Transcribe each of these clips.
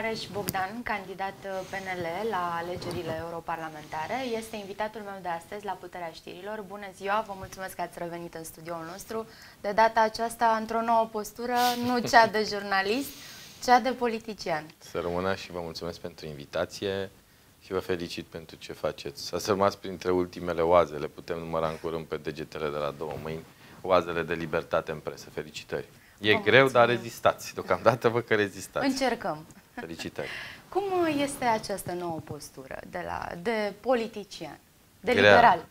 Rareș Bogdan, candidat PNL la alegerile europarlamentare, este invitatul meu de astăzi la Puterea Știrilor. Bună ziua, vă mulțumesc că ați revenit în studioul nostru. De data aceasta, într-o nouă postură, nu cea de jurnalist, cea de politician. Să rămână și vă mulțumesc pentru invitație și vă felicit pentru ce faceți. Ați rămas printre ultimele oaze, le putem număra în curând pe degetele de la două mâini, oazele de libertate în presă. Felicitări! E Vă greu, dar rezistați. Deocamdată vă că rezistați. Încercăm. Felicitări. Cum este această nouă postură de, la, de politician, de Grea. liberal?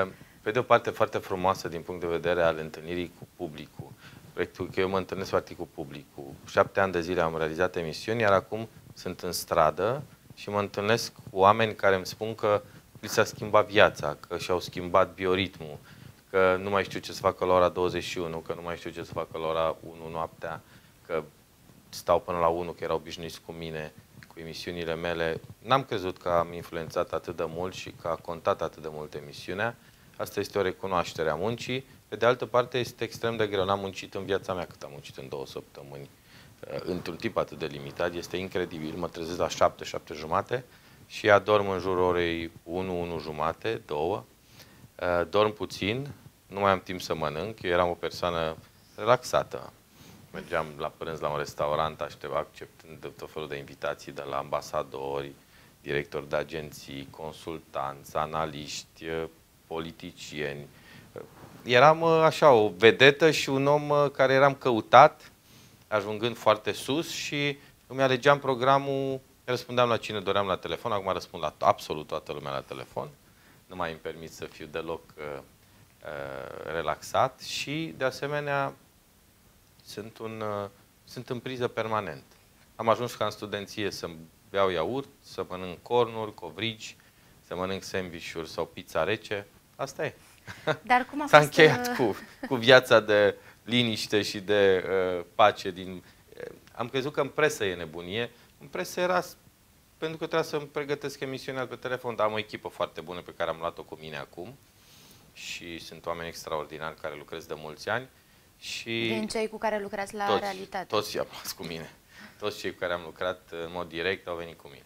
Ehm, pe de o parte foarte frumoasă din punct de vedere al întâlnirii cu publicul. Proiectul că eu mă întâlnesc foarte cu publicul. Șapte ani de zile am realizat emisiuni, iar acum sunt în stradă și mă întâlnesc cu oameni care îmi spun că li s-a schimbat viața, că și-au schimbat bioritmul, că nu mai știu ce să facă la ora 21, că nu mai știu ce să facă la ora 1 noaptea, că stau până la 1, că erau obișnuiți cu mine, cu emisiunile mele. N-am crezut că am influențat atât de mult și că a contat atât de mult emisiunea. Asta este o recunoaștere a muncii. Pe de altă parte, este extrem de greu. N-am muncit în viața mea cât am muncit în două săptămâni. Uh, într-un timp atât de limitat, este incredibil. Mă trezesc la 7, 7 jumate și adorm în jurul orei 1, 1 jumate, 2 Uh, dorm puțin, nu mai am timp să mănânc, eu eram o persoană relaxată. Mergeam la prânz la un restaurant, aștept, acceptând tot felul de invitații de la ambasadori, directori de agenții, consultanți, analiști, uh, politicieni. Uh, eram așa o vedetă și un om care eram căutat, ajungând foarte sus și îmi alegeam programul, răspundeam la cine doream la telefon, acum răspund la absolut toată lumea la telefon nu mai îmi permit să fiu deloc uh, uh, relaxat și, de asemenea, sunt, un, uh, sunt în priză permanent. Am ajuns ca în studenție să beau iaurt, să mănânc cornuri, covrigi, să mănânc sandwich sau pizza rece. Asta e. Dar cum a S-a fost... încheiat uh, cu, cu viața de liniște și de uh, pace. Din... Uh, am crezut că în presă e nebunie. În presă era pentru că trebuia să-mi pregătesc emisiunea pe telefon, dar am o echipă foarte bună pe care am luat-o cu mine acum și sunt oameni extraordinari care lucrez de mulți ani. Și Din cei cu care lucrați la toți, realitate. Toți i-am cu mine. Toți cei cu care am lucrat în mod direct au venit cu mine.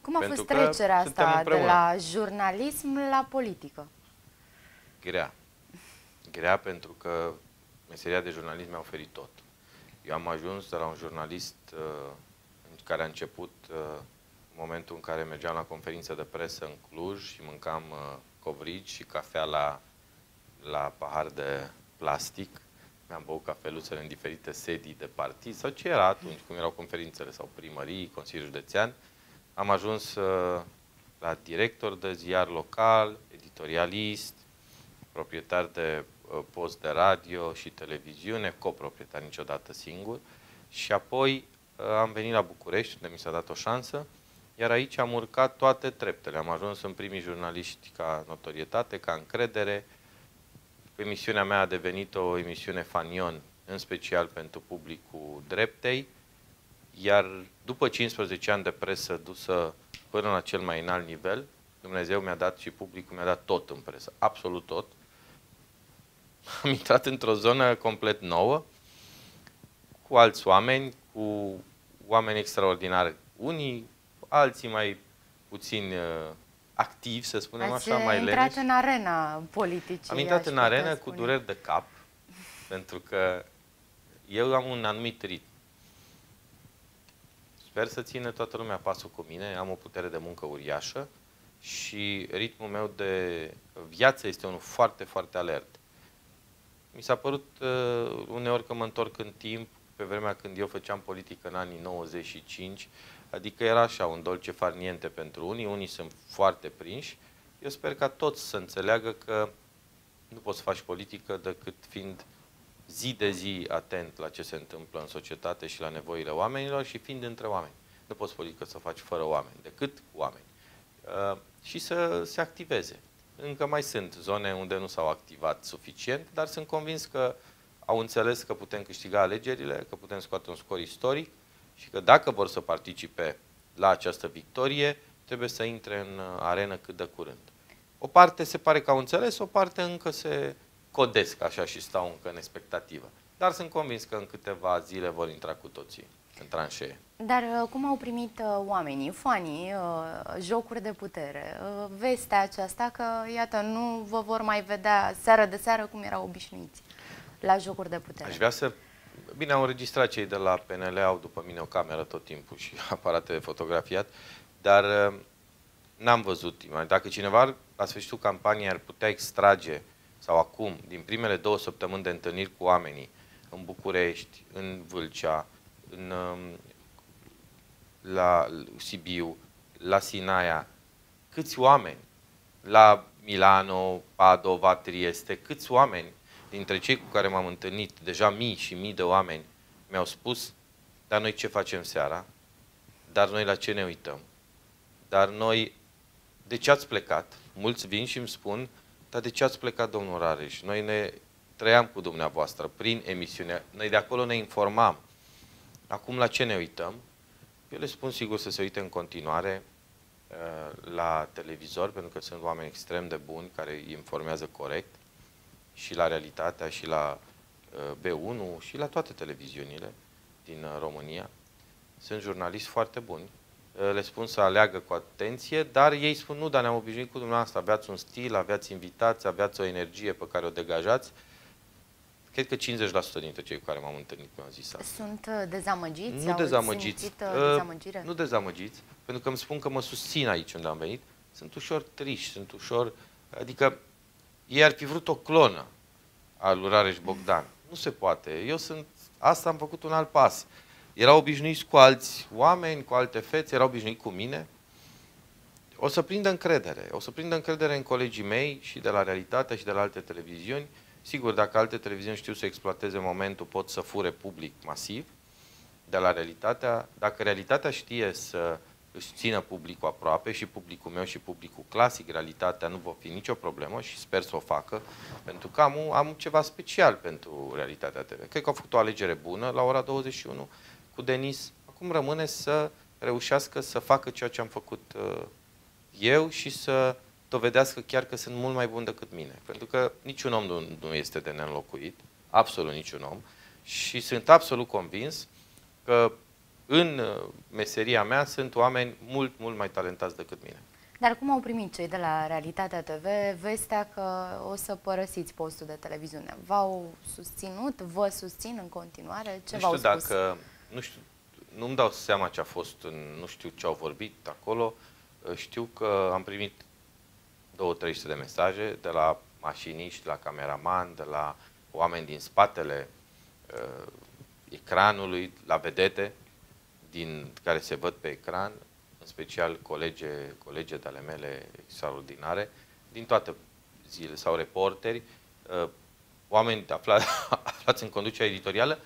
Cum a Pentru fost trecerea asta de la jurnalism la politică? Grea. Grea pentru că meseria de jurnalism mi-a oferit tot. Eu am ajuns de la un jurnalist uh, care a început uh, în momentul în care mergeam la conferință de presă în Cluj și mâncam uh, covrigi și cafea la, la pahar de plastic. Mi-am băut cafeluțele în diferite sedii de partid sau ce era atunci, cum erau conferințele sau primării, Consiliul Județean. Am ajuns uh, la director de ziar local, editorialist, proprietar de post de radio și televiziune, coproprietar niciodată singur. Și apoi am venit la București, unde mi s-a dat o șansă, iar aici am urcat toate treptele. Am ajuns în primii jurnaliști ca notorietate, ca încredere. Emisiunea mea a devenit o emisiune fanion, în special pentru publicul dreptei, iar după 15 ani de presă dusă până la cel mai înalt nivel, Dumnezeu mi-a dat și publicul mi-a dat tot în presă, absolut tot. Am intrat într-o zonă complet nouă, cu alți oameni, cu oameni extraordinari. Unii, alții mai puțin uh, activi, să spunem Ați așa, mai leneși. intrat în arena politicii. Am intrat în arenă cu dureri de cap, pentru că eu am un anumit ritm. Sper să țină toată lumea pasul cu mine, am o putere de muncă uriașă și ritmul meu de viață este unul foarte, foarte alert. Mi s-a părut uh, uneori că mă întorc în timp, pe vremea când eu făceam politică în anii 95, adică era așa un dolce farniente pentru unii, unii sunt foarte prinși. Eu sper ca toți să înțeleagă că nu poți să faci politică decât fiind zi de zi atent la ce se întâmplă în societate și la nevoile oamenilor și fiind între oameni. Nu poți politică să faci fără oameni, decât cu oameni. Uh, și să se activeze. Încă mai sunt zone unde nu s-au activat suficient, dar sunt convins că au înțeles că putem câștiga alegerile, că putem scoate un scor istoric și că dacă vor să participe la această victorie, trebuie să intre în uh, arenă cât de curând. O parte se pare că au înțeles, o parte încă se codesc așa și stau încă în expectativă. Dar sunt convins că în câteva zile vor intra cu toții. în tranșee. Dar uh, cum au primit uh, oamenii, fanii, uh, jocuri de putere, uh, vestea aceasta că, iată, nu vă vor mai vedea seară de seară cum erau obișnuiți la jocuri de putere? Aș vrea să... Bine, au înregistrat cei de la PNL, au după mine o cameră tot timpul și aparate de fotografiat, dar uh, n-am văzut. Dacă cineva la sfârșitul campaniei ar putea extrage, sau acum, din primele două săptămâni de întâlniri cu oamenii, în București, în Vâlcea, în, um, la Sibiu, la Sinaia, câți oameni, la Milano, Padova, Trieste, câți oameni dintre cei cu care m-am întâlnit, deja mii și mii de oameni, mi-au spus, dar noi ce facem seara? Dar noi la ce ne uităm? Dar noi, de ce ați plecat? Mulți vin și îmi spun, dar de ce ați plecat, domnul Rareș? Noi ne trăiam cu dumneavoastră prin emisiunea, noi de acolo ne informam. Acum la ce ne uităm? Eu le spun sigur să se uite în continuare uh, la televizor, pentru că sunt oameni extrem de buni care îi informează corect și la realitatea și la uh, B1 și la toate televiziunile din uh, România. Sunt jurnaliști foarte buni. Le spun să aleagă cu atenție, dar ei spun nu, dar ne-am obișnuit cu dumneavoastră, aveați un stil, aveați invitați, aveați o energie pe care o degajați Cred că 50% dintre cei cu care m-am întâlnit mi-au zis asta. Sunt uh, dezamăgiți? Nu dezamăgiți. Simțit, uh, dezamăgire? Nu dezamăgiți, pentru că îmi spun că mă susțin aici unde am venit. Sunt ușor triși, sunt ușor... Adică ei ar fi vrut o clonă a lui Rareș Bogdan. Nu se poate. Eu sunt... Asta am făcut un alt pas. Erau obișnuiți cu alți oameni, cu alte fețe, erau obișnuiți cu mine. O să prindă încredere. O să prindă încredere în colegii mei și de la Realitatea și de la alte televiziuni Sigur, dacă alte televiziuni știu să exploateze momentul, pot să fure public masiv de la realitatea. Dacă realitatea știe să își țină publicul aproape și publicul meu și publicul clasic, realitatea nu va fi nicio problemă și sper să o facă, pentru că am, am ceva special pentru Realitatea TV. Cred că au făcut o alegere bună la ora 21 cu Denis. Acum rămâne să reușească să facă ceea ce am făcut uh, eu și să dovedească chiar că sunt mult mai buni decât mine. Pentru că niciun om nu, nu este de neînlocuit, absolut niciun om, și sunt absolut convins că în uh, meseria mea sunt oameni mult, mult mai talentați decât mine. Dar cum au primit cei de la Realitatea TV vestea că o să părăsiți postul de televiziune? V-au susținut? Vă susțin în continuare? Ce nu știu v-au spus? dacă, nu știu, nu-mi dau seama ce a fost, în, nu știu ce au vorbit acolo. Știu că am primit 200-300 de mesaje de la mașiniști, de la cameraman, de la oameni din spatele uh, ecranului, la vedete din care se văd pe ecran, în special colege, colege de ale mele extraordinare, din toate zile sau reporteri, uh, oameni aflați, aflați în conducerea editorială,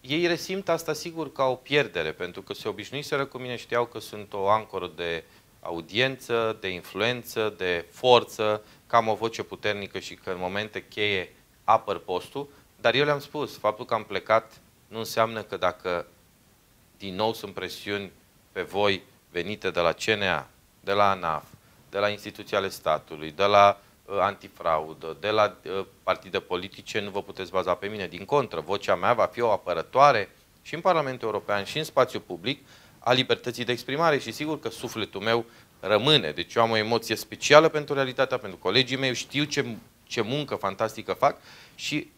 ei resimt asta sigur ca o pierdere, pentru că se obișnuiseră cu mine, știau că sunt o ancoră de uh, audiență, de influență, de forță, că am o voce puternică și că în momente cheie apăr postul, dar eu le-am spus, faptul că am plecat nu înseamnă că dacă din nou sunt presiuni pe voi venite de la CNA, de la ANAF, de la instituții ale statului, de la uh, antifraudă, de la uh, partide politice, nu vă puteți baza pe mine. Din contră, vocea mea va fi o apărătoare și în Parlamentul European și în spațiu public a libertății de exprimare și sigur că sufletul meu rămâne. Deci eu am o emoție specială pentru realitatea, pentru colegii mei, știu ce, ce muncă fantastică fac și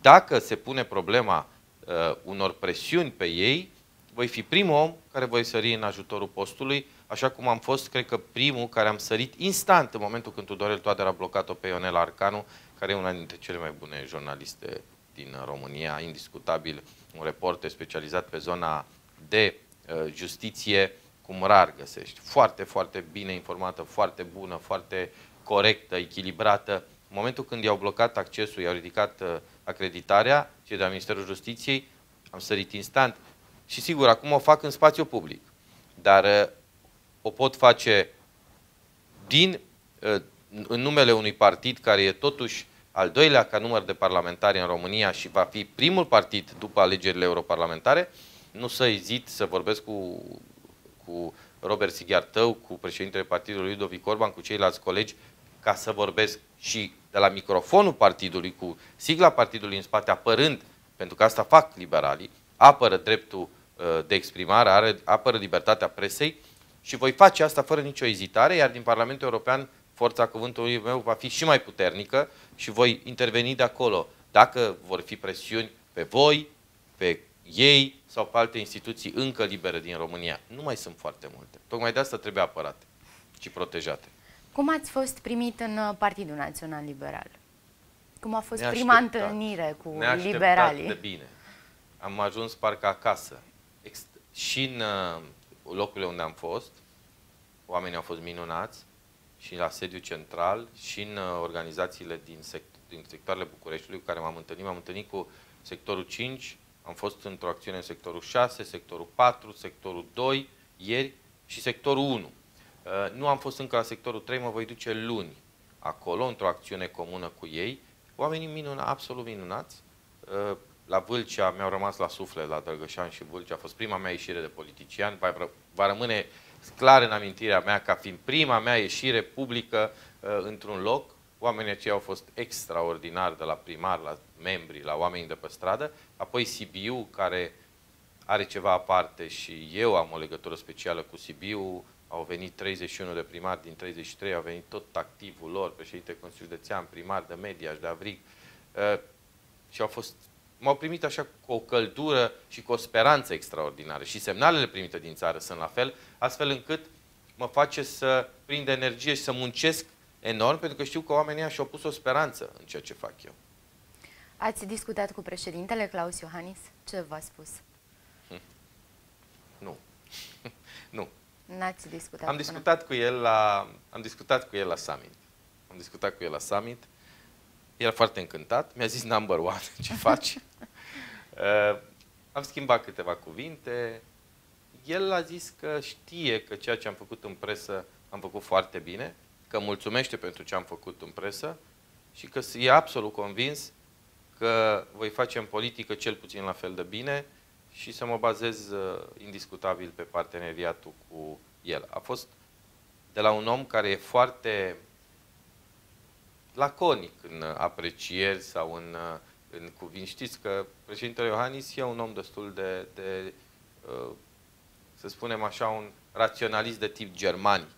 dacă se pune problema uh, unor presiuni pe ei, voi fi primul om care voi sări în ajutorul postului, așa cum am fost, cred că, primul care am sărit instant în momentul când Tudorel Toader a blocat-o pe Ionela Arcanu, care e una dintre cele mai bune jurnaliste din România, indiscutabil, un reporter specializat pe zona de Uh, justiție cum rar găsești. Foarte, foarte bine informată, foarte bună, foarte corectă, echilibrată. În momentul când i-au blocat accesul, i-au ridicat uh, acreditarea, cei de la Ministerul Justiției, am sărit instant. Și sigur, acum o fac în spațiu public. Dar uh, o pot face din, în numele unui partid care e totuși al doilea ca număr de parlamentari în România și va fi primul partid după alegerile europarlamentare, nu să ezit să vorbesc cu, cu Robert Sighiartău, cu președintele partidului Ludovic Orban, cu ceilalți colegi, ca să vorbesc și de la microfonul partidului, cu sigla partidului în spate, apărând, pentru că asta fac liberalii, apără dreptul uh, de exprimare, are, apără libertatea presei și voi face asta fără nicio ezitare, iar din Parlamentul European forța cuvântului meu va fi și mai puternică și voi interveni de acolo. Dacă vor fi presiuni pe voi, pe ei sau pe alte instituții încă libere din România. Nu mai sunt foarte multe. Tocmai de asta trebuie apărate și protejate. Cum ați fost primit în uh, Partidul Național Liberal? Cum a fost prima întâlnire cu liberalii? de bine. Am ajuns parcă acasă. Și în uh, locurile unde am fost, oamenii au fost minunați, și la sediu central, și în uh, organizațiile din, sect din sectoarele Bucureștiului cu care m-am întâlnit. M-am întâlnit cu sectorul 5, am fost într-o acțiune în sectorul 6, sectorul 4, sectorul 2, ieri și sectorul 1. Uh, nu am fost încă la sectorul 3, mă voi duce luni acolo, într-o acțiune comună cu ei. Oamenii minunați, absolut minunați. Uh, la Vâlcea mi-au rămas la suflet, la Drăgășan și Vâlcea. A fost prima mea ieșire de politician. Va, va rămâne clar în amintirea mea ca fiind prima mea ieșire publică uh, într-un loc. Oamenii aceia au fost extraordinari de la primar, la membri, la oameni de pe stradă. Apoi Sibiu, care are ceva aparte și eu am o legătură specială cu Sibiu, au venit 31 de primari din 33, au venit tot activul lor, președinte Consiliul Județean, primar de media și de avrig. Uh, și au fost, m-au primit așa cu o căldură și cu o speranță extraordinară. Și semnalele primite din țară sunt la fel, astfel încât mă face să prind energie și să muncesc enorm, pentru că știu că oamenii și-au pus o speranță în ceea ce fac eu. Ați discutat cu președintele Claus Iohannis? Ce v-a spus? Hm. Nu. nu. N-ați discutat am discutat cu el la am discutat cu el la summit. Am discutat cu el la summit. Era foarte încântat. Mi-a zis number one, ce faci? uh, am schimbat câteva cuvinte. El a zis că știe că ceea ce am făcut în presă am făcut foarte bine, că mulțumește pentru ce am făcut în presă și că e absolut convins că voi face în politică cel puțin la fel de bine și să mă bazez uh, indiscutabil pe parteneriatul cu el. A fost de la un om care e foarte laconic în aprecieri sau în, uh, în cuvinte. Știți că președintele Iohannis e un om destul de, de uh, să spunem așa, un raționalist de tip germanic.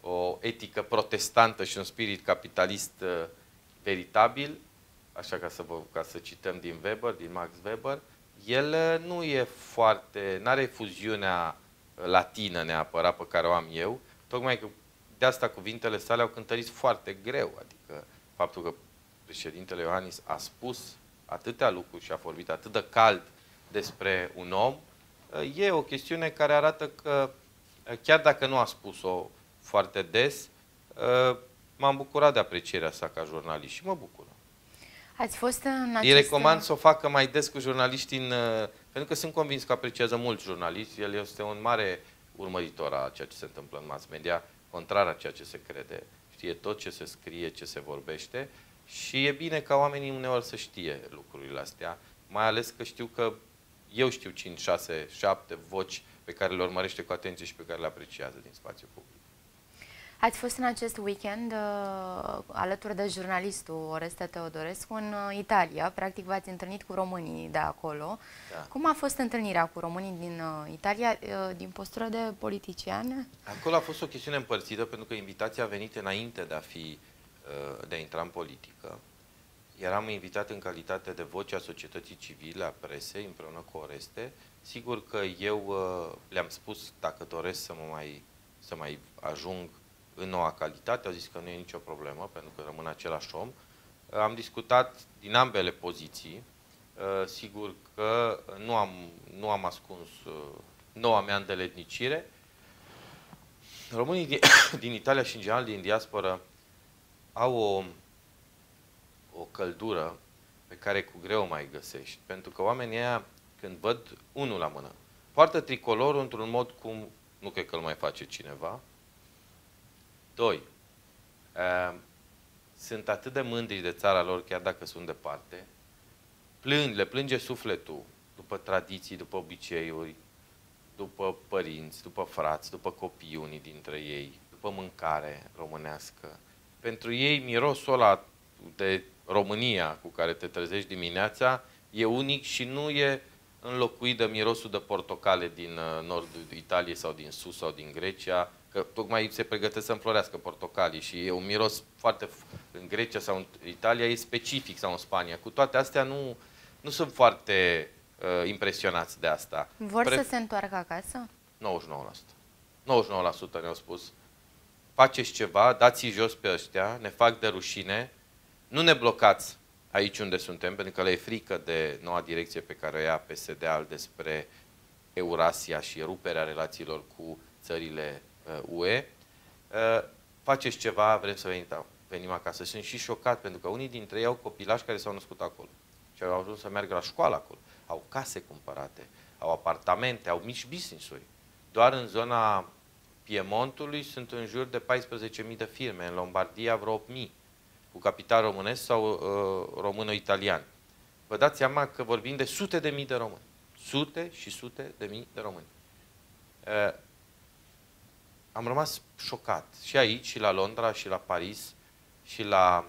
O etică protestantă și un spirit capitalist veritabil, așa ca să, vă, ca să cităm din Weber, din Max Weber, el uh, nu e foarte, nu are fuziunea uh, latină neapărat pe care o am eu, tocmai că de asta cuvintele sale au cântărit foarte greu, adică faptul că președintele Iohannis a spus atâtea lucruri și a vorbit atât de cald despre un om, uh, e o chestiune care arată că chiar dacă nu a spus-o foarte des, m-am bucurat de aprecierea sa ca jurnalist și mă bucur. Ați fost în acest... Îi recomand să o facă mai des cu jurnaliștii, în, uh, pentru că sunt convins că apreciază mult jurnaliști. El este un mare urmăritor a ceea ce se întâmplă în mass media, contrar a ceea ce se crede. Știe tot ce se scrie, ce se vorbește și e bine ca oamenii uneori să știe lucrurile astea, mai ales că știu că eu știu 5, 6, 7 voci pe care le urmărește cu atenție și pe care le apreciază din spațiul public. Ați fost în acest weekend uh, alături de jurnalistul Oreste Teodorescu în uh, Italia. Practic v-ați întâlnit cu românii de acolo. Da. Cum a fost întâlnirea cu românii din uh, Italia, uh, din postură de politician? Acolo a fost o chestiune împărțită pentru că invitația a venit înainte de a, fi, uh, de a intra în politică. Eram invitat în calitate de voce a societății civile, a presei, împreună cu Oreste. Sigur că eu uh, le-am spus dacă doresc să mă mai, să mai ajung în noua calitate, au zis că nu e nicio problemă, pentru că rămân același om. Am discutat din ambele poziții, uh, sigur că nu am, nu am ascuns uh, noua mea îndeletnicire. Românii din, din Italia și în general din diaspora au o, o căldură pe care cu greu mai găsești. Pentru că oamenii ăia, când văd unul la mână, poartă tricolorul într-un mod cum nu cred că îl mai face cineva, Doi, ehm, sunt atât de mândri de țara lor, chiar dacă sunt departe, plâng, le plânge sufletul după tradiții, după obiceiuri, după părinți, după frați, după copii unii dintre ei, după mâncare românească. Pentru ei mirosul ăla de România cu care te trezești dimineața e unic și nu e înlocuit de mirosul de portocale din uh, nordul Italiei sau din sus sau din Grecia, că tocmai se pregătesc să înflorească portocalii și e un miros foarte, în Grecia sau în Italia, e specific sau în Spania. Cu toate astea nu, nu sunt foarte uh, impresionați de asta. Vor Pre... să se întoarcă acasă? 99%. 99% ne-au spus. Faceți ceva, dați-i jos pe ăștia, ne fac de rușine, nu ne blocați aici unde suntem, pentru că le e frică de noua direcție pe care o ia PSD al despre Eurasia și ruperea relațiilor cu țările UE. Uh, uh, faceți ceva, vrem să venim, venim acasă. Sunt și șocat, pentru că unii dintre ei au copilași care s-au născut acolo și au ajuns să meargă la școală acolo. Au case cumpărate, au apartamente, au mici business-uri. Doar în zona Piemontului sunt în jur de 14.000 de firme, în Lombardia vreo 8.000 cu capital românesc sau uh, română-italian. Vă dați seama că vorbim de sute de mii de români. Sute și sute de mii de români. Uh, am rămas șocat. Și aici, și la Londra, și la Paris, și la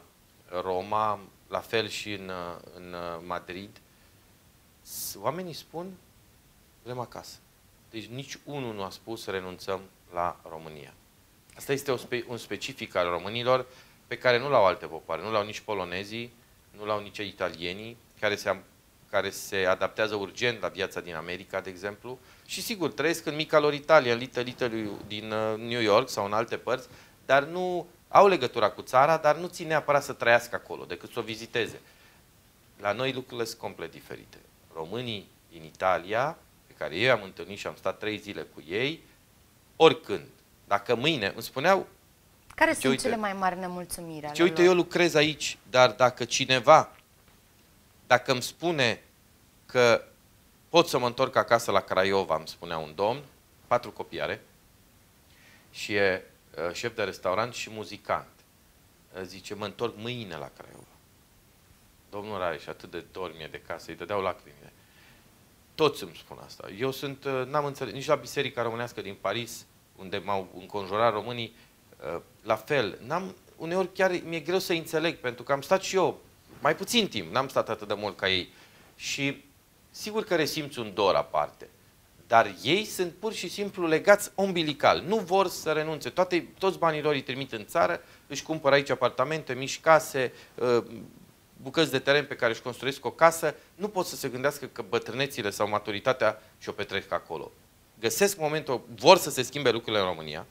Roma, la fel și în, în Madrid. Oamenii spun, vrem acasă. Deci nici unul nu a spus renunțăm la România. Asta este un specific al românilor pe care nu l-au alte popoare, nu l-au nici polonezii, nu l-au nici italienii, care se, care se adaptează urgent la viața din America, de exemplu, și sigur, trăiesc în mica lor Italia, în Little Italy din uh, New York sau în alte părți, dar nu au legătura cu țara, dar nu țin neapărat să trăiască acolo, decât să o viziteze. La noi lucrurile sunt complet diferite. Românii din Italia, pe care eu am întâlnit și am stat trei zile cu ei, oricând, dacă mâine, îmi spuneau care ce, sunt uite, cele mai mari nemulțumiri Ce uite, lor? eu lucrez aici, dar dacă cineva, dacă îmi spune că pot să mă întorc acasă la Craiova, îmi spunea un domn, patru copii are, și e uh, șef de restaurant și muzicant. Zice, mă întorc mâine la Craiova. Domnul are și atât de dormie de casă, îi dădeau lacrimile. Toți îmi spun asta. Eu sunt, uh, n-am înțeles, nici la Biserica Românească din Paris, unde m-au înconjurat românii, uh, la fel. N-am, uneori chiar mi-e greu să înțeleg, pentru că am stat și eu mai puțin timp, n-am stat atât de mult ca ei. Și sigur că resimți un dor aparte. Dar ei sunt pur și simplu legați umbilical. Nu vor să renunțe. Toate, toți banii lor îi trimit în țară, își cumpără aici apartamente, mici case, uh, bucăți de teren pe care își construiesc o casă. Nu pot să se gândească că bătrânețile sau maturitatea și-o petrec acolo. Găsesc momentul, vor să se schimbe lucrurile în România,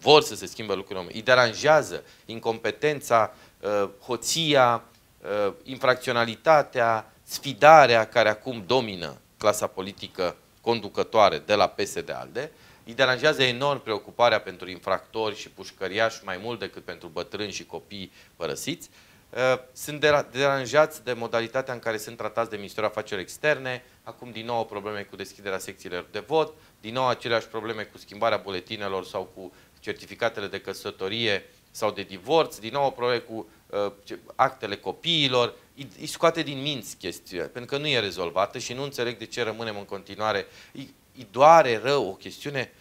vor să se schimbe lucrurile. Îi deranjează incompetența, uh, hoția, uh, infracționalitatea, sfidarea care acum domină clasa politică conducătoare de la PSD-ALDE, îi deranjează enorm preocuparea pentru infractori și pușcăriași mai mult decât pentru bătrâni și copii părăsiți. Uh, sunt deranjați de modalitatea în care sunt tratați de Ministerul Afaceri Externe, acum din nou probleme cu deschiderea secțiilor de vot, din nou aceleași probleme cu schimbarea buletinelor sau cu certificatele de căsătorie sau de divorț, din nou o problemă cu uh, actele copiilor, îi, îi scoate din minți chestiunea, pentru că nu e rezolvată și nu înțeleg de ce rămânem în continuare. Îi, îi doare rău o chestiune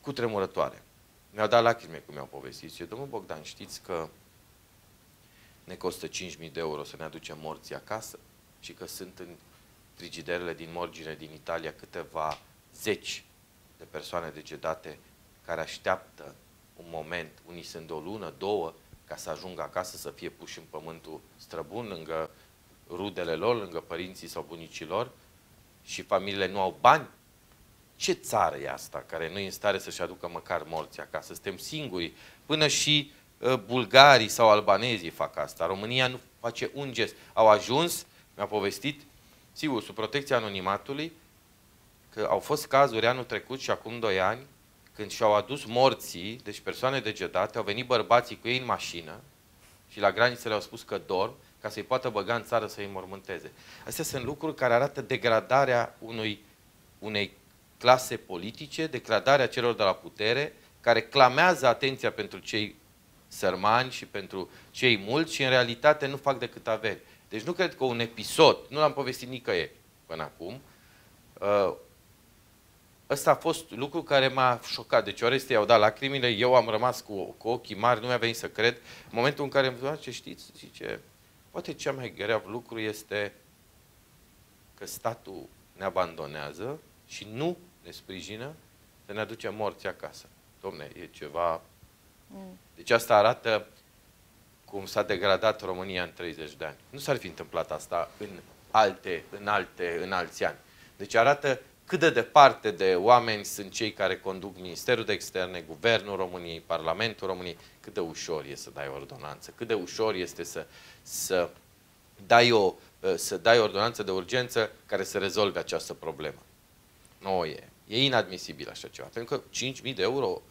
cu tremurătoare. Mi-au dat lacrime cum mi-au povestit. Eu, domnul Bogdan, știți că ne costă 5.000 de euro să ne aducem morții acasă și că sunt în frigiderele din morgine din Italia câteva zeci de persoane decedate care așteaptă un moment, unii sunt de o lună, două, ca să ajungă acasă, să fie puși în pământul străbun, lângă rudele lor, lângă părinții sau bunicii lor, și familiile nu au bani? Ce țară e asta care nu e în stare să-și aducă măcar morții acasă? Suntem singuri. Până și uh, bulgarii sau albanezii fac asta. România nu face un gest. Au ajuns, mi-a povestit, sigur, sub protecția anonimatului, că au fost cazuri anul trecut și acum doi ani, când și-au adus morții, deci persoane degedate, au venit bărbații cu ei în mașină și la granițe le-au spus că dorm, ca să-i poată băga în țară să-i mormânteze. Astea sunt lucruri care arată degradarea unui, unei clase politice, degradarea celor de la putere, care clamează atenția pentru cei sărmani și pentru cei mulți și în realitate nu fac decât averi. Deci nu cred că un episod, nu l-am povestit nicăieri până acum, uh, ăsta a fost lucru care m-a șocat. Deci Oreste i-au dat lacrimile, eu am rămas cu, cu ochii mari, nu mi-a venit să cred. În momentul în care îmi zice, știți, zice, poate cea mai grav lucru este că statul ne abandonează și nu ne sprijină să ne aducem morți acasă. Domne, e ceva... Mm. Deci asta arată cum s-a degradat România în 30 de ani. Nu s-ar fi întâmplat asta în alte, în alte, în alți ani. Deci arată cât de departe de oameni sunt cei care conduc Ministerul de Externe, Guvernul României, Parlamentul României, cât de ușor este să dai o ordonanță, cât de ușor este să, să, dai o, să dai o ordonanță de urgență care să rezolve această problemă. Nu e. E inadmisibil așa ceva. Pentru că 5.000 de euro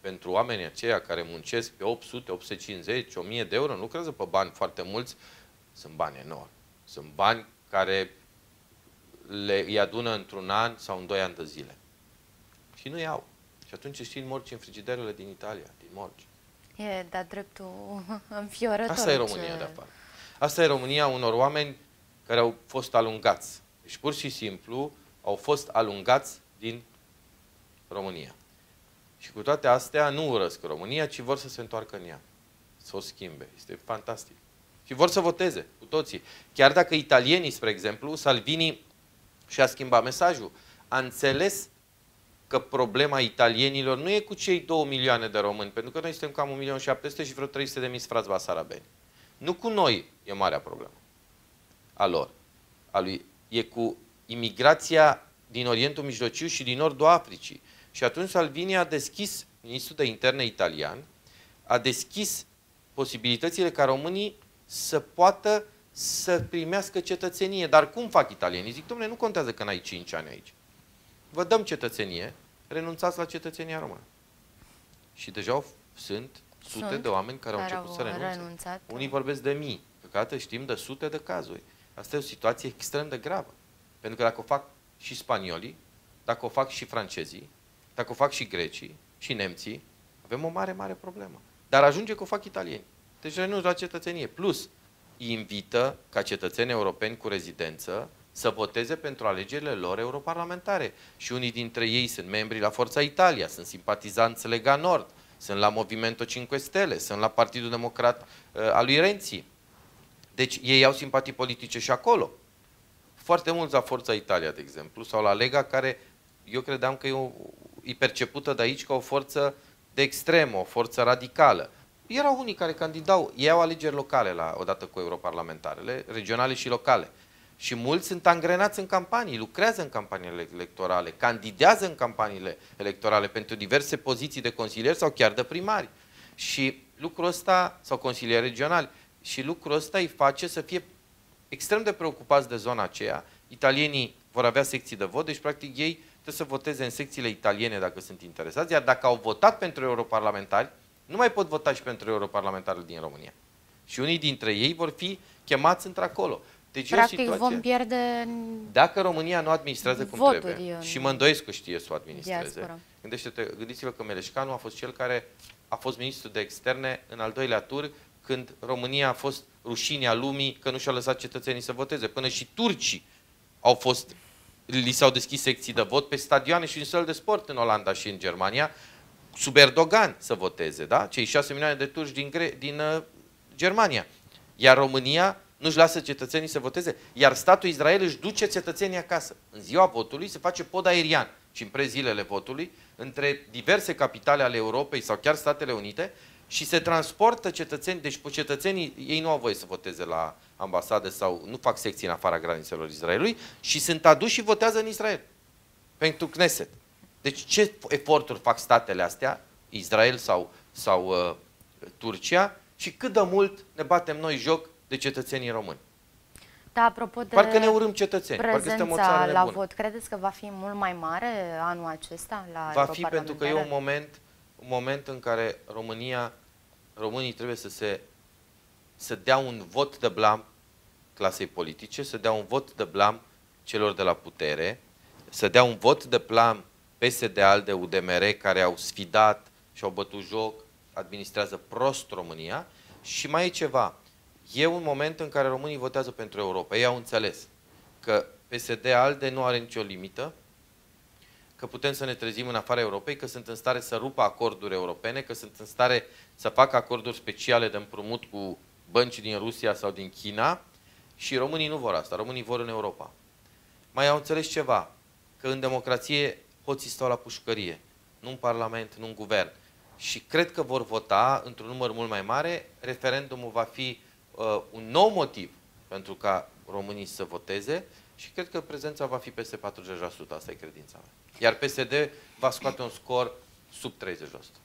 pentru oamenii aceia care muncesc pe 800, 850, 1000 de euro, nu lucrează pe bani foarte mulți, sunt bani enormi. Sunt bani care le, îi adună într-un an sau în doi ani de zile. Și nu iau. Și atunci știi morți în frigiderele din Italia, din morgi. E, da, dreptul înfiorător. Asta e România ce... de afară. Asta e România unor oameni care au fost alungați. Deci pur și simplu au fost alungați din România. Și cu toate astea nu urăsc România, ci vor să se întoarcă în ea. Să o schimbe. Este fantastic. Și vor să voteze cu toții. Chiar dacă italienii, spre exemplu, Salvini și-a schimbat mesajul. A înțeles că problema italienilor nu e cu cei 2 milioane de români, pentru că noi suntem cam 1.700.000 și vreo 300 de mii frați basarabeni. Nu cu noi e marea problemă a lor. A lui. E cu imigrația din Orientul Mijlociu și din Nordul Africii. Și atunci Salvini a deschis, ministrul de interne italian, a deschis posibilitățile ca românii să poată să primească cetățenie. Dar cum fac italienii? Zic, domnule, nu contează că n-ai 5 ani aici. Vă dăm cetățenie, renunțați la cetățenia română. Și deja sunt sute sunt, de oameni care, care au început să renunțe. Renunțat. Unii vorbesc de mii. Pe știm de sute de cazuri. Asta e o situație extrem de gravă. Pentru că dacă o fac și spaniolii, dacă o fac și francezii, dacă o fac și grecii și nemții, avem o mare, mare problemă. Dar ajunge că o fac italieni. Deci renunț la cetățenie. Plus, îi invită ca cetățeni europeni cu rezidență să voteze pentru alegerile lor europarlamentare. Și unii dintre ei sunt membri la Forța Italia, sunt simpatizanți Lega Nord, sunt la Movimento 5 Stele, sunt la Partidul Democrat uh, al lui Renzi. Deci ei au simpatii politice și acolo. Foarte mulți la Forța Italia, de exemplu, sau la Lega, care eu credeam că e, o, e percepută de aici ca o forță de extremă, o forță radicală. Erau unii care candidau, ei au alegeri locale la, odată cu europarlamentarele, regionale și locale. Și mulți sunt angrenați în campanii, lucrează în campaniile electorale, candidează în campaniile electorale pentru diverse poziții de consilieri sau chiar de primari. Și lucrul ăsta, sau consilieri regionali, și lucrul ăsta îi face să fie extrem de preocupați de zona aceea. Italienii vor avea secții de vot, deci practic ei trebuie să voteze în secțiile italiene dacă sunt interesați, iar dacă au votat pentru europarlamentari, nu mai pot vota și pentru europarlamentarul din România. Și unii dintre ei vor fi chemați într-acolo. Deci Practic situație, vom pierde Dacă România nu administrează cum trebuie, și mă îndoiesc că știe să o administreze, gândește-te, gândiți-vă că Meleșcanu a fost cel care a fost ministru de externe în al doilea tur, când România a fost rușinea lumii că nu și-a lăsat cetățenii să voteze. Până și turcii au fost, li s-au deschis secții de vot pe stadioane și în săl de sport în Olanda și în Germania, sub Erdogan să voteze, da? Cei șase milioane de turci din, Gre- din uh, Germania. Iar România nu-și lasă cetățenii să voteze. Iar statul Israel își duce cetățenii acasă. În ziua votului se face pod aerian și în prezilele votului între diverse capitale ale Europei sau chiar Statele Unite și se transportă cetățeni, deci cetățenii, ei nu au voie să voteze la ambasade sau nu fac secții în afara granițelor Israelului și sunt aduși și votează în Israel pentru Knesset. Deci ce eforturi fac statele astea, Israel sau, sau uh, Turcia, și cât de mult ne batem noi joc de cetățenii români. Da, apropo de parcă ne urâm cetățeni, prezența parcă la nebună. vot, credeți că va fi mult mai mare anul acesta la Va fi pentru că e un moment, un moment în care România, românii trebuie să se să dea un vot de blam clasei politice, să dea un vot de blam celor de la putere, să dea un vot de blam PSD, ALDE, UDMR, care au sfidat și au bătut joc, administrează prost România. Și mai e ceva. E un moment în care românii votează pentru Europa. Ei au înțeles că PSD, ALDE nu are nicio limită, că putem să ne trezim în afara Europei, că sunt în stare să rupă acorduri europene, că sunt în stare să facă acorduri speciale de împrumut cu bănci din Rusia sau din China și românii nu vor asta. Românii vor în Europa. mai au înțeles ceva, că în democrație hoții stau la pușcărie, nu în Parlament, nu în Guvern. Și cred că vor vota într-un număr mult mai mare. Referendumul va fi uh, un nou motiv pentru ca românii să voteze și cred că prezența va fi peste 40%, asta e credința mea. Iar PSD va scoate un scor sub 30%.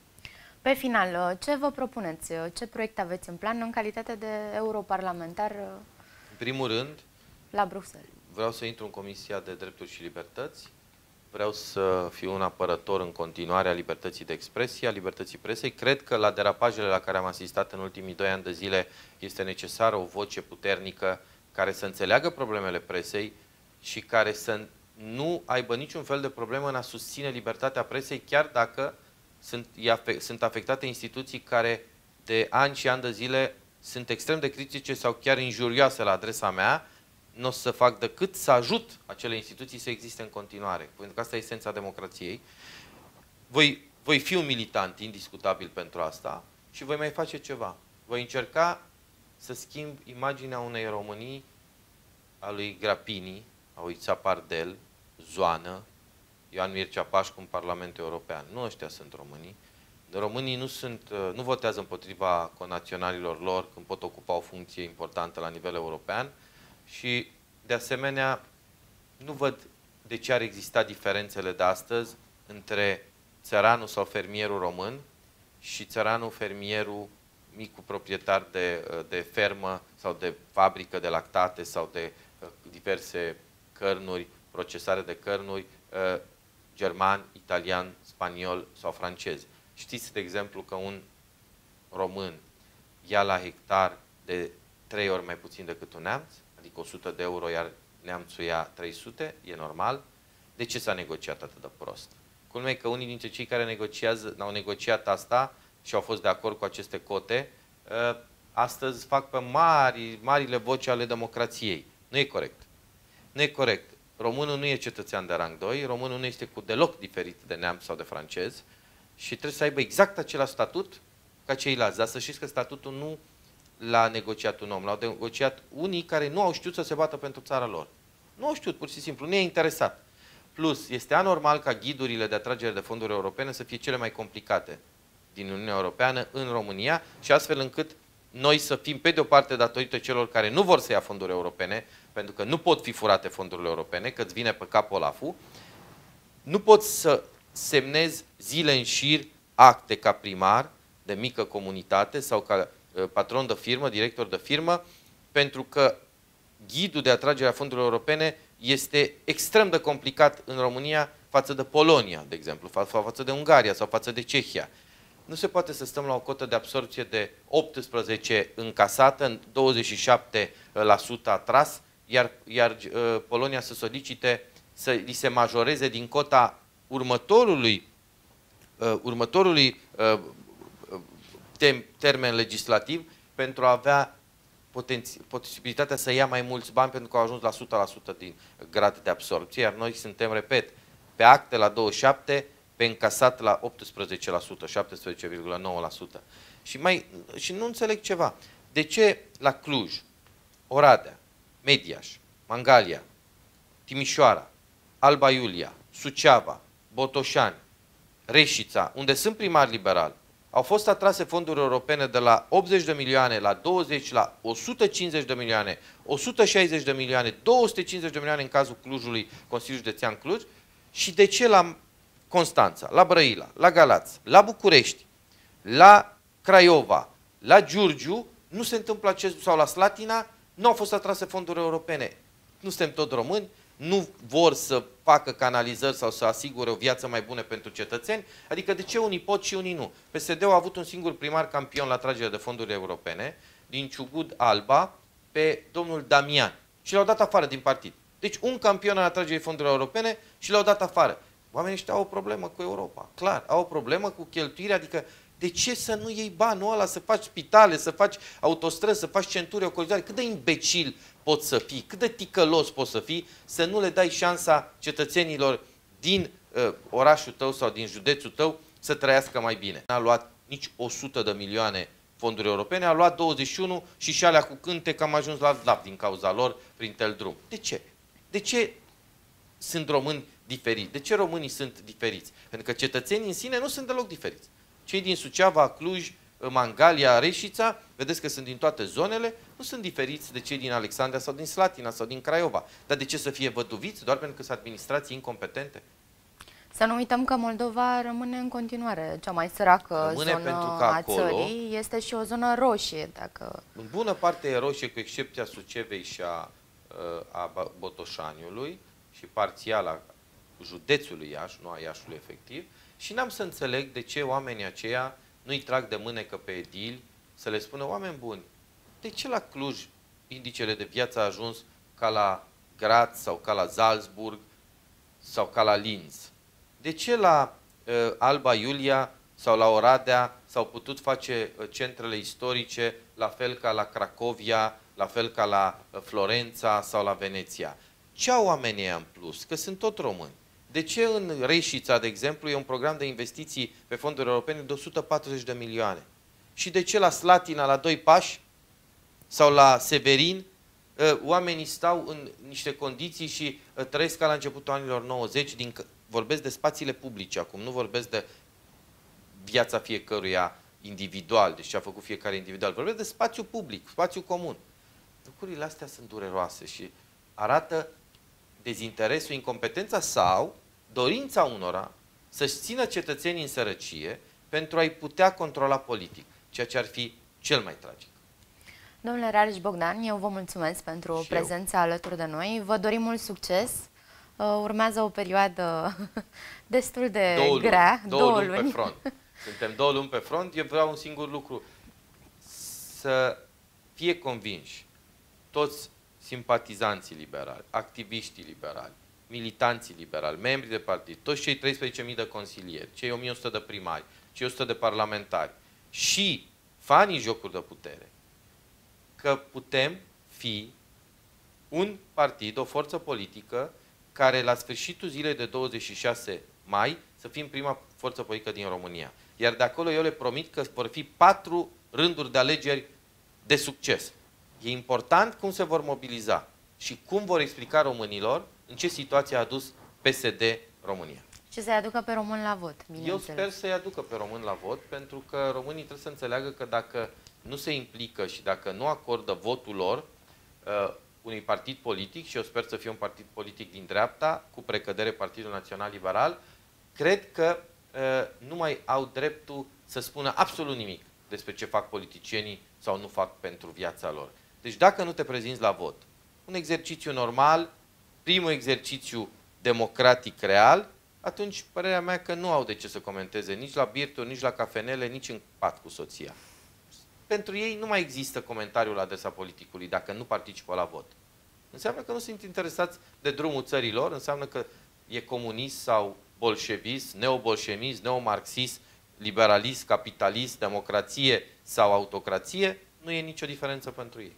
Pe final, uh, ce vă propuneți? Uh, ce proiect aveți în plan în calitate de europarlamentar? Uh, în primul rând, la Bruxelles. Vreau să intru în Comisia de Drepturi și Libertăți. Vreau să fiu un apărător în continuare a libertății de expresie, a libertății presei. Cred că la derapajele la care am asistat în ultimii doi ani de zile este necesară o voce puternică care să înțeleagă problemele presei și care să nu aibă niciun fel de problemă în a susține libertatea presei, chiar dacă sunt, sunt afectate instituții care de ani și ani de zile sunt extrem de critice sau chiar injurioase la adresa mea, nu o să fac decât să ajut acele instituții să existe în continuare, pentru că asta e esența democrației. Voi, voi fi un militant indiscutabil pentru asta și voi mai face ceva. Voi încerca să schimb imaginea unei Românii a lui Grapini, a lui Țapardel, Zoană, Ioan Mircea Pașcu în Parlamentul European. Nu ăștia sunt românii. Românii nu, sunt, nu votează împotriva conaționalilor lor când pot ocupa o funcție importantă la nivel european și, de asemenea, nu văd de ce ar exista diferențele de astăzi între țăranul sau fermierul român și țăranul fermierul micul proprietar de, de fermă sau de fabrică de lactate sau de uh, diverse cărnuri, procesare de cărnuri, uh, german, italian, spaniol sau francez. Știți, de exemplu, că un român ia la hectar de trei ori mai puțin decât un neamț, adică 100 de euro, iar neamțul ia 300, e normal. De ce s-a negociat atât de prost? Culmea e că unii dintre cei care negociază, au negociat asta și au fost de acord cu aceste cote, ă, astăzi fac pe mari, marile voci ale democrației. Nu e corect. Nu e corect. Românul nu e cetățean de rang 2, românul nu este cu deloc diferit de neamț sau de francez și trebuie să aibă exact același statut ca ceilalți. Dar să știți că statutul nu l-a negociat un om, l-au negociat unii care nu au știut să se bată pentru țara lor. Nu au știut, pur și simplu, nu e interesat. Plus, este anormal ca ghidurile de atragere de fonduri europene să fie cele mai complicate din Uniunea Europeană în România și astfel încât noi să fim, pe de o parte, datorită celor care nu vor să ia fonduri europene, pentru că nu pot fi furate fondurile europene, că îți vine pe cap Olafu, nu poți să semnezi zile în șir acte ca primar de mică comunitate sau ca uh, patron de firmă, director de firmă, pentru că ghidul de atragere a fondurilor europene este extrem de complicat în România față de Polonia, de exemplu, față de Ungaria sau față de Cehia. Nu se poate să stăm la o cotă de absorpție de 18 încasată, 27% atras, iar, iar uh, Polonia să solicite să li se majoreze din cota următorului, uh, următorului uh, tem, termen legislativ pentru a avea posibilitatea să ia mai mulți bani pentru că au ajuns la 100% din grad de absorpție, iar noi suntem, repet, pe acte la 27, pe încasat la 18%, 17,9%. Și, mai, și nu înțeleg ceva. De ce la Cluj, Oradea, Mediaș, Mangalia, Timișoara, Alba Iulia, Suceava, Botoșani, Reșița, unde sunt primari liberali, au fost atrase fonduri europene de la 80 de milioane la 20, la 150 de milioane, 160 de milioane, 250 de milioane în cazul Clujului, Consiliul Județean Cluj, și de ce la Constanța, la Brăila, la Galați, la București, la Craiova, la Giurgiu, nu se întâmplă acest, sau la Slatina, nu au fost atrase fonduri europene. Nu suntem tot români, nu vor să facă canalizări sau să asigure o viață mai bună pentru cetățeni, adică de ce unii pot și unii nu? PSD-ul a avut un singur primar campion la tragerea de fonduri europene, din Ciugud Alba, pe domnul Damian. Și l-au dat afară din partid. Deci un campion al atragerii fondurilor europene și l-au dat afară. Oamenii ăștia au o problemă cu Europa. Clar, au o problemă cu cheltuirea, adică de ce să nu iei banul ăla, să faci spitale, să faci autostrăzi, să faci centuri ocolitoare? Cât de imbecil poți să fii, cât de ticălos poți să fii, să nu le dai șansa cetățenilor din uh, orașul tău sau din județul tău să trăiască mai bine. N-a luat nici 100 de milioane fonduri europene, a luat 21 și și alea cu cânte că am ajuns la DAP din cauza lor prin tel drum. De ce? De ce sunt români diferiți. De ce românii sunt diferiți? Pentru că cetățenii în sine nu sunt deloc diferiți. Cei din Suceava, Cluj, Mangalia, Reșița, vedeți că sunt din toate zonele, nu sunt diferiți de cei din Alexandria sau din Slatina sau din Craiova. Dar de ce să fie văduviți? Doar pentru că sunt administrații incompetente? Să nu uităm că Moldova rămâne în continuare cea mai săracă rămâne zonă pentru că acolo, a țării. Este și o zonă roșie. Dacă... În bună parte e roșie, cu excepția Sucevei și a, a Botoșaniului și parțial a județului Iași, nu a Iașului efectiv. Și n-am să înțeleg de ce oamenii aceia nu-i trag de mânecă pe edili să le spună, oameni buni, de ce la Cluj indicele de viață a ajuns ca la Graz sau ca la Salzburg sau ca la Linz? De ce la uh, Alba Iulia sau la Oradea s-au putut face uh, centrele istorice la fel ca la Cracovia, la fel ca la uh, Florența sau la Veneția? Ce au oamenii în plus? Că sunt tot români. De ce în Reșița, de exemplu, e un program de investiții pe fonduri europene de 140 de milioane? Și de ce la Slatina, la doi pași, sau la Severin, ă, oamenii stau în niște condiții și ă, trăiesc ca la începutul anilor 90, din, vorbesc de spațiile publice acum, nu vorbesc de viața fiecăruia individual, deci ce a făcut fiecare individual, vorbesc de spațiu public, spațiu comun. Lucrurile astea sunt dureroase și arată dezinteresul, incompetența sau dorința unora să-și țină cetățenii în sărăcie pentru a-i putea controla politic, ceea ce ar fi cel mai tragic. Domnule Rareș Bogdan, eu vă mulțumesc pentru și prezența eu. alături de noi. Vă dorim mult succes. Uh, urmează o perioadă destul de două grea. Luni, două, două luni, luni pe front. Suntem două luni pe front. Eu vreau un singur lucru. Să fie convinși toți simpatizanții liberali, activiștii liberali, militanții liberali, membri de partid, toți cei 13.000 de consilieri, cei 1.100 de primari, cei 100 de parlamentari și fanii jocuri de putere, că putem fi un partid, o forță politică, care la sfârșitul zilei de 26 mai să fim prima forță politică din România. Iar de acolo eu le promit că vor fi patru rânduri de alegeri de succes. E important cum se vor mobiliza și cum vor explica românilor în ce situație a adus PSD România. Și să-i aducă pe român la vot, Eu sper să-i aducă pe român la vot, pentru că românii trebuie să înțeleagă că dacă nu se implică și dacă nu acordă votul lor uh, unui partid politic, și eu sper să fie un partid politic din dreapta, cu precădere Partidul Național Liberal, cred că uh, nu mai au dreptul să spună absolut nimic despre ce fac politicienii sau nu fac pentru viața lor. Deci dacă nu te prezinți la vot, un exercițiu normal, primul exercițiu democratic real, atunci părerea mea că nu au de ce să comenteze nici la birturi, nici la cafenele, nici în pat cu soția. Pentru ei nu mai există comentariul la adresa politicului dacă nu participă la vot. Înseamnă că nu sunt interesați de drumul țărilor, înseamnă că e comunist sau bolșevist, neobolșemist, neomarxist, liberalist, capitalist, democrație sau autocrație, nu e nicio diferență pentru ei.